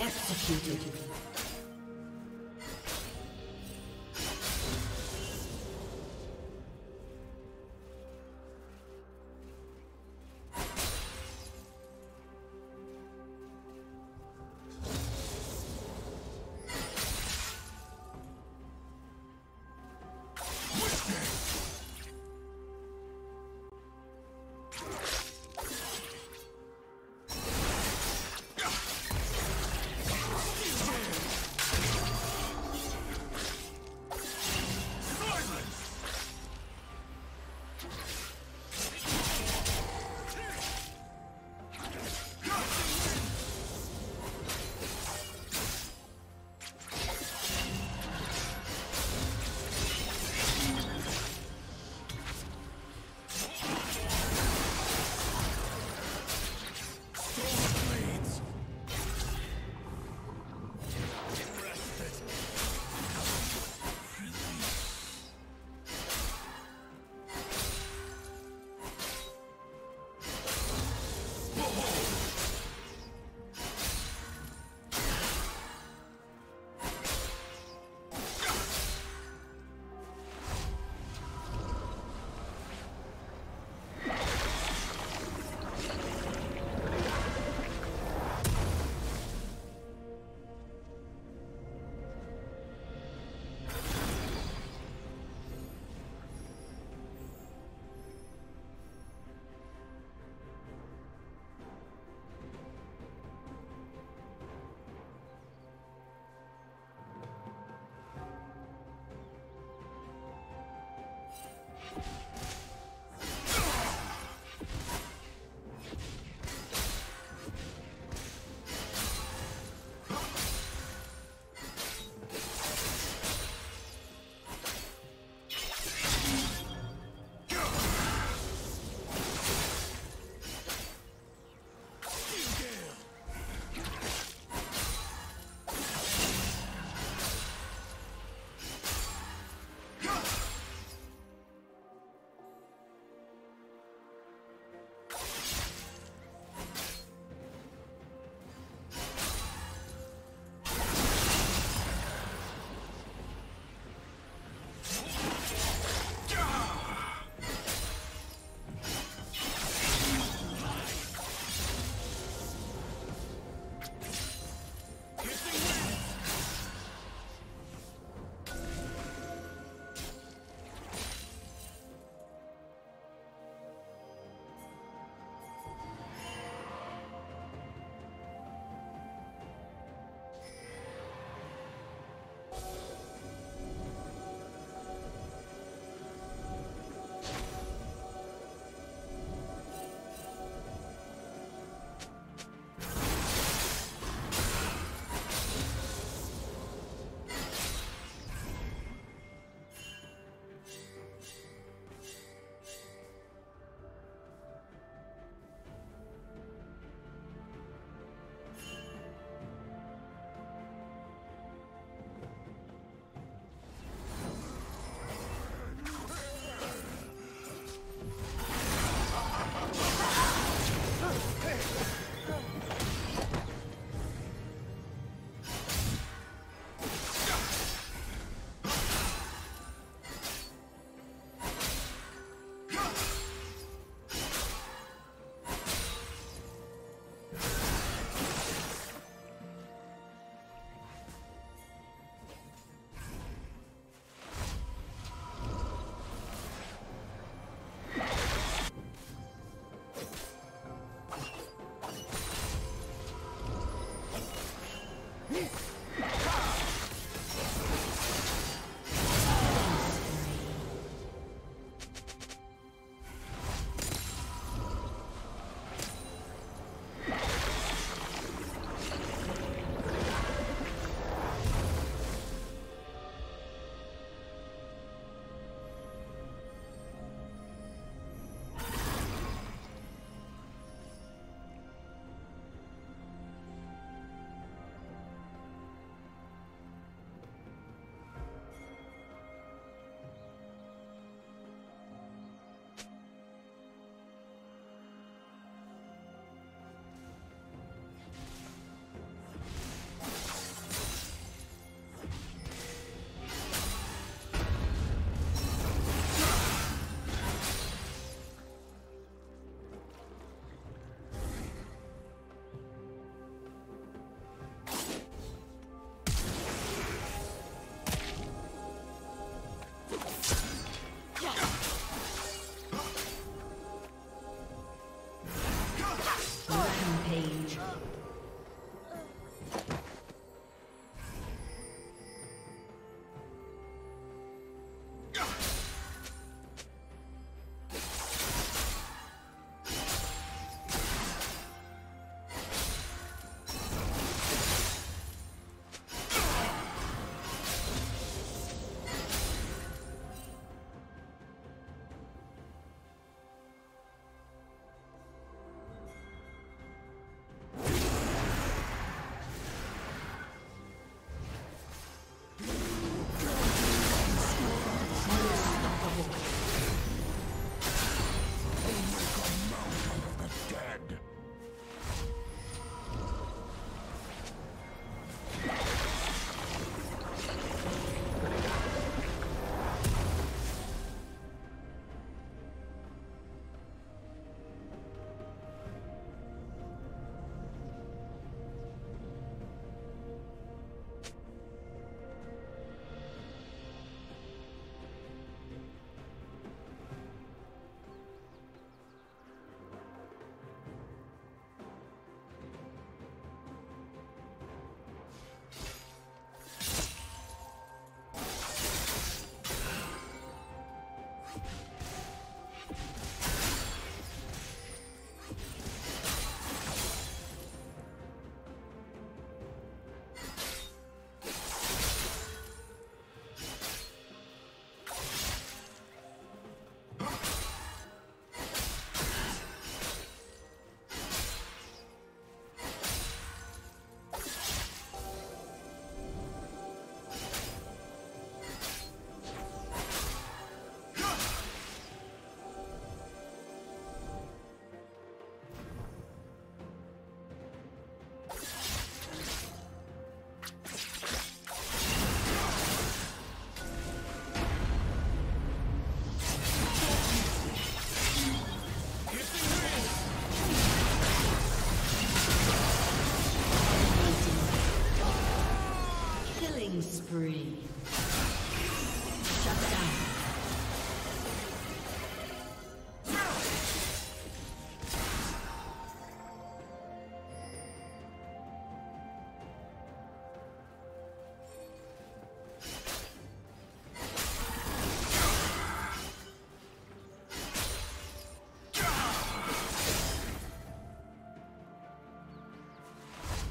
Executed. you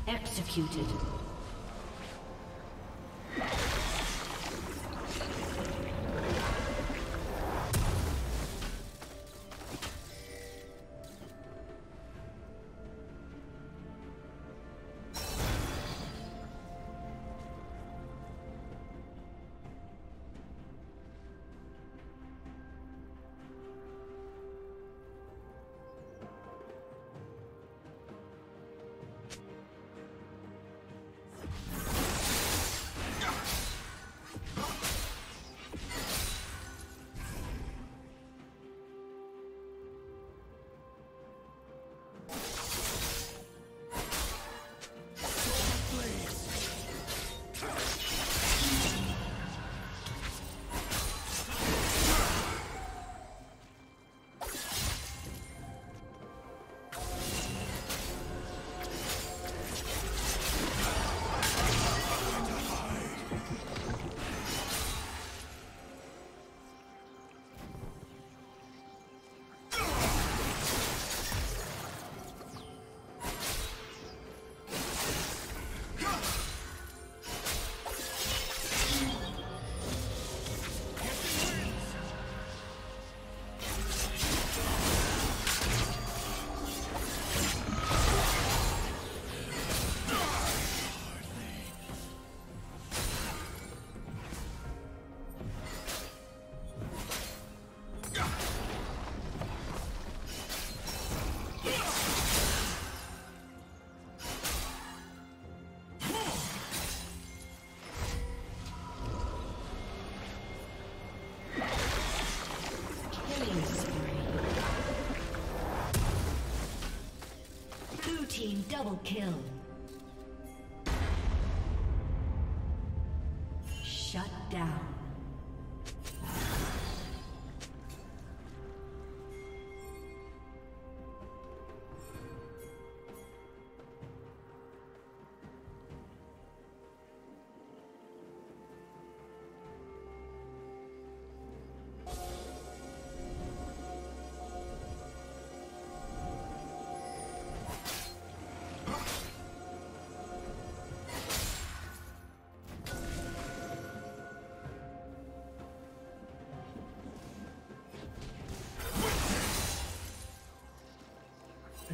Executed.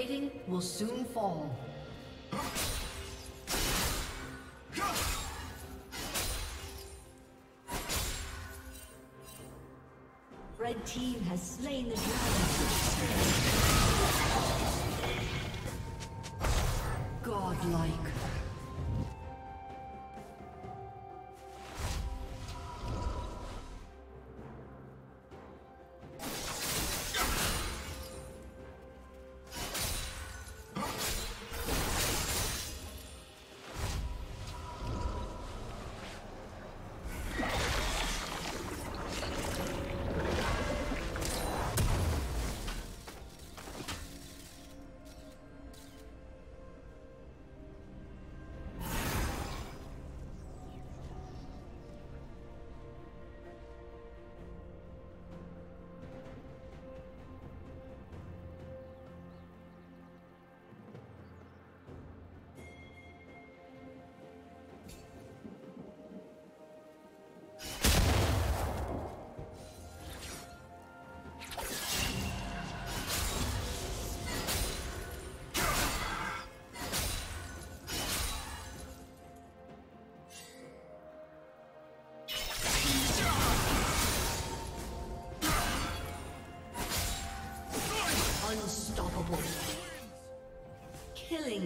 Plating will soon fall. Red team has slain the dragon. Godlike.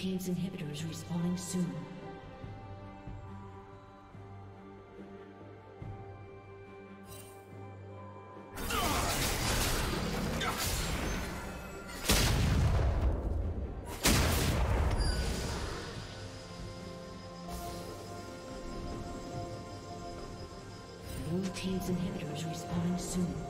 Team's inhibitor is respawning soon. Blue team's inhibitor is respawning soon.